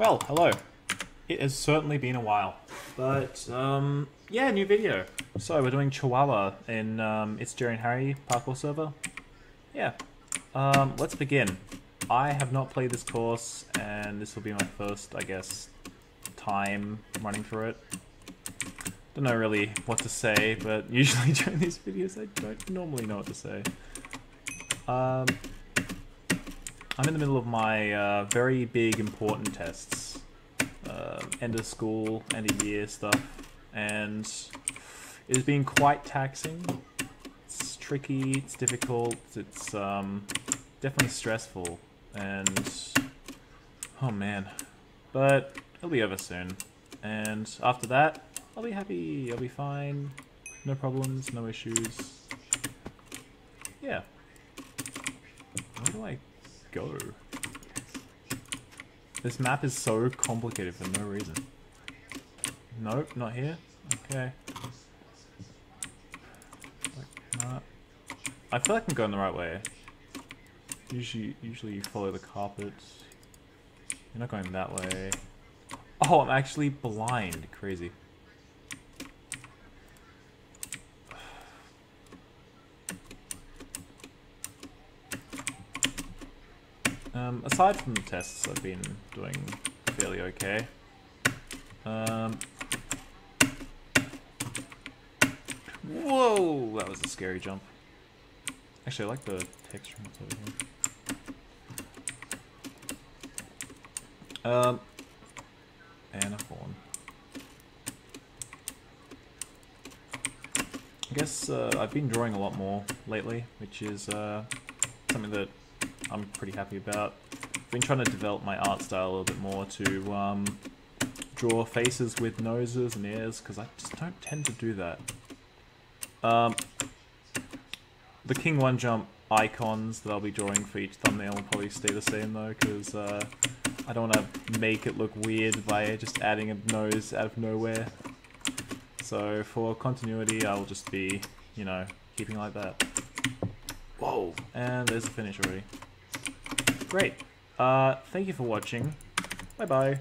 Well, hello. It has certainly been a while. But, um, yeah, new video. So, we're doing Chihuahua in, um, It's Jerry and Harry parkour server. Yeah. Um, let's begin. I have not played this course, and this will be my first, I guess, time running through it. Don't know really what to say, but usually during these videos I don't normally know what to say. Um, I'm in the middle of my uh, very big important tests. Uh, end of school, end of year stuff. And it has been quite taxing. It's tricky, it's difficult, it's um, definitely stressful. And oh man. But it'll be over soon. And after that, I'll be happy, I'll be fine. No problems, no issues. Yeah. Where do I go? This map is so complicated for no reason. Nope, not here. Okay. Like. I feel like I'm going the right way. Usually, usually you follow the carpet. You're not going that way. Oh, I'm actually blind. Crazy. Um, aside from the tests, I've been doing fairly okay. Um, whoa, that was a scary jump. Actually, I like the texture over here. Um, and a fawn. I guess uh, I've been drawing a lot more lately, which is uh, something that I'm pretty happy about. I've been trying to develop my art style a little bit more to um, draw faces with noses and ears, because I just don't tend to do that. Um, the King One Jump icons that I'll be drawing for each thumbnail will probably stay the same though, because uh, I don't want to make it look weird by just adding a nose out of nowhere. So for continuity, I'll just be, you know, keeping like that. Whoa! And there's the finish already. Great. Uh, thank you for watching. Bye-bye.